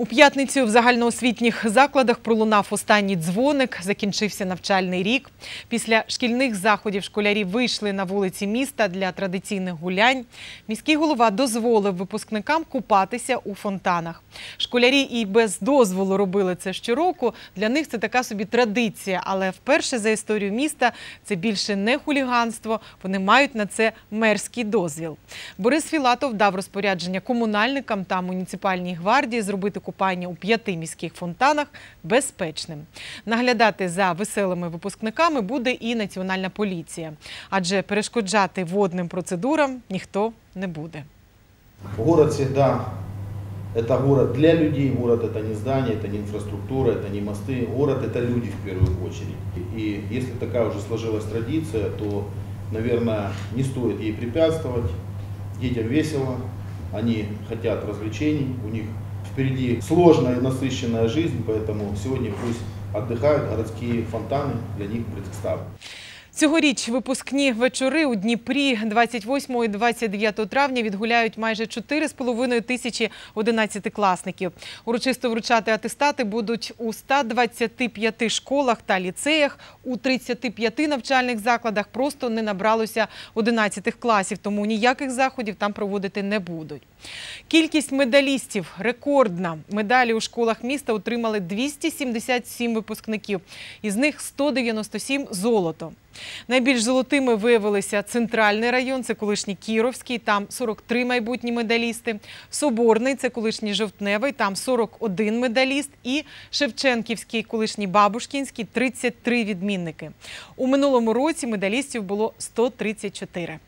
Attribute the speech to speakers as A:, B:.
A: У п'ятницю в загальноосвітніх закладах пролунав останній дзвоник, закінчився навчальний рік. Після шкільних заходів школярі вийшли на вулиці міста для традиційних гулянь. Міський голова дозволив випускникам купатися у фонтанах. Школярі і без дозволу робили це щороку. Для них це така собі традиція, але вперше за історію міста це більше не хуліганство. Вони мають на це мерський дозвіл. Борис Філатов дав розпорядження комунальникам та муніципальній гвардії зробити купання у п'яти міських фонтанах безпечним. Наглядати за веселими випускниками буде і національна поліція, адже перешкоджати водним процедурам ніхто не буде.
B: Город всегда это город для людей, город это не здание, это не инфраструктура, это не мосты, город это люди в первую очередь. И если такая уже сложилась традиция, то, наверное, не стоит ей препятствовать. Детям весело, они хотят развлечений, у них впереди сложная и насыщенная жизнь, поэтому сегодня пусть отдыхают, городские фонтаны для них представлены.
A: Цьогоріч випускні вечори у Дніпрі 28 і 29 травня відгуляють майже 4,5 тисячі одинадцятикласників. Урочисто вручати атестати будуть у 125 школах та ліцеях. У 35 навчальних закладах просто не набралося 11 класів, тому ніяких заходів там проводити не будуть. Кількість медалістів рекордна. Медалі у школах міста отримали 277 випускників, із них 197 – золото. Найбільш золотими виявилися центральний район, це колишній Кіровський, там 43 майбутні медалісти. Соборний, це колишній Жовтневий, там 41 медаліст. І Шевченківський, колишній Бабушкінський, 33 відмінники. У минулому році медалістів було 134.